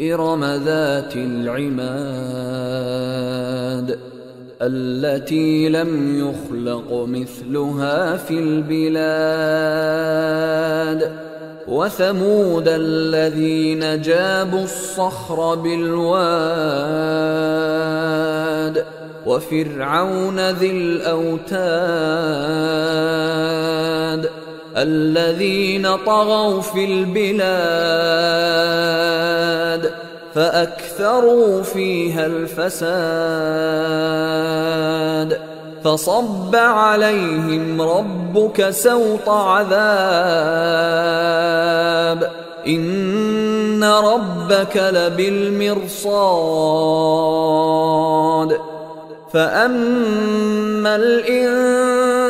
إرم ذات العماد التي لم يخلق مثلها في البلاد وثمود الذين جابوا الصخر بالواد وفرعون ذي الاوتاد الذين طغوا في البلاد فأكثروا فيها الفساد. فصب عليهم ربك سوط عذاب. إن ربك لبالمرصاد. فأما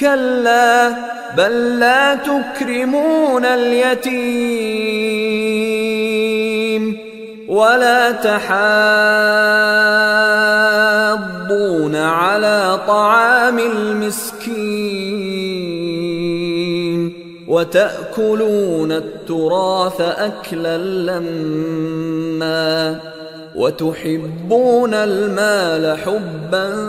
كلا بل لا تكرمون اليتيم ولا تحاضون على طعام المسكين وتأكلون التراث أكلا لما وتحبون المال حبا